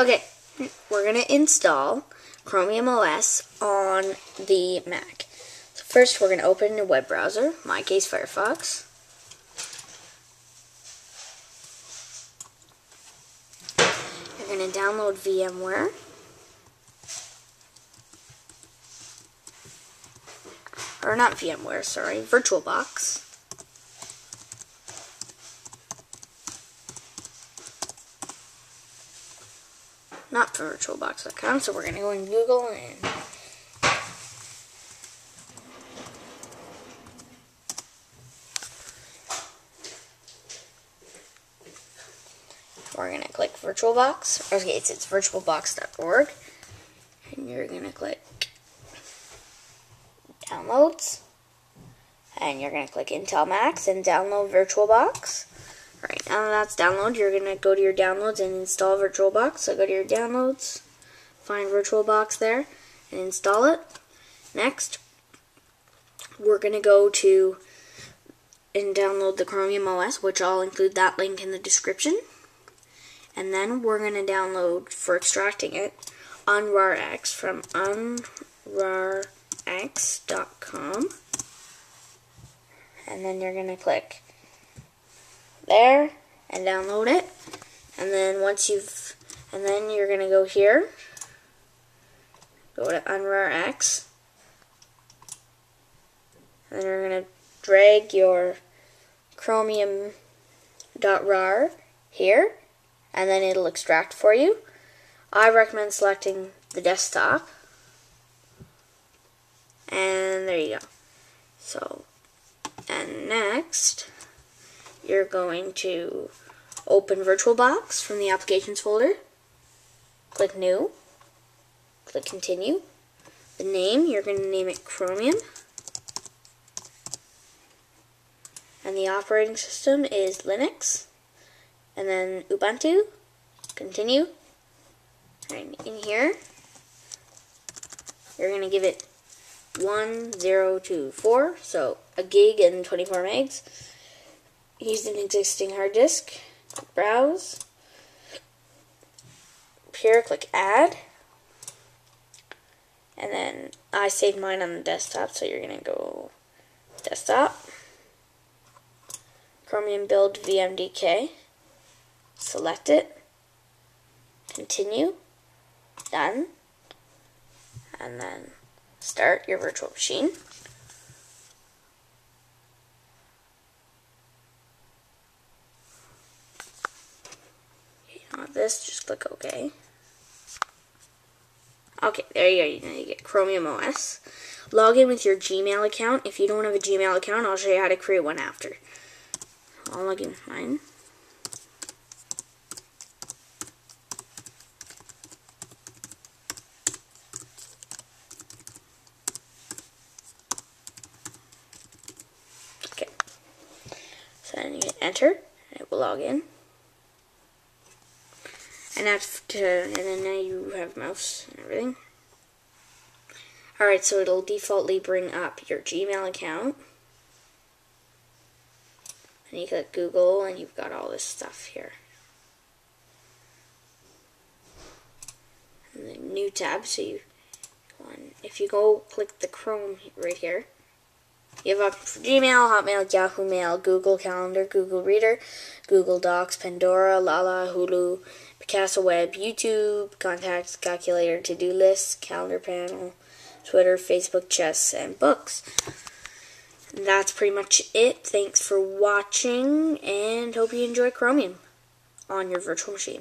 Okay, we're going to install Chromium OS on the Mac. So first, we're going to open a web browser, my case Firefox. You're going to download VMware. Or not VMware, sorry, VirtualBox. Not for virtualbox.com. So we're going to go in Google and we're going to click VirtualBox. Okay, it's, it's virtualbox.org. And you're going to click Downloads. And you're going to click Intel Macs and download VirtualBox. Alright, now that's download, you're going to go to your downloads and install VirtualBox. So go to your downloads, find VirtualBox there, and install it. Next, we're going to go to and download the Chromium OS, which I'll include that link in the description. And then we're going to download, for extracting it, UnRARX from unrarx.com. And then you're going to click there and download it. And then once you've, and then you're going to go here, go to UnRARX, and then you're going to drag your chromium.rar here, and then it'll extract for you. I recommend selecting the desktop, and there you go. So, and next, you're going to open VirtualBox from the Applications folder. Click New. Click Continue. The name, you're going to name it Chromium. And the operating system is Linux. And then Ubuntu. Continue. And in here, you're going to give it 1024, so a gig and 24 megs use an existing hard disk, browse, here click add, and then I saved mine on the desktop, so you're going to go desktop, Chromium build VMDK, select it, continue, done, and then start your virtual machine. This, just click OK. Okay, there you go. You get Chromium OS. Log in with your Gmail account. If you don't have a Gmail account, I'll show you how to create one after. I'll log in mine. Okay. So then you hit enter, and it will log in and after and then now you have mouse and everything. Alright, so it'll defaultly bring up your Gmail account. And you click Google and you've got all this stuff here. And the new tab, so you if you go click the Chrome right here, you have Gmail, Hotmail, Yahoo Mail, Google Calendar, Google Reader, Google Docs, Pandora, Lala, Hulu, Picasa Web, YouTube, Contacts, Calculator, To-Do List, Calendar Panel, Twitter, Facebook, Chess, and Books. That's pretty much it. Thanks for watching, and hope you enjoy Chromium on your virtual machine.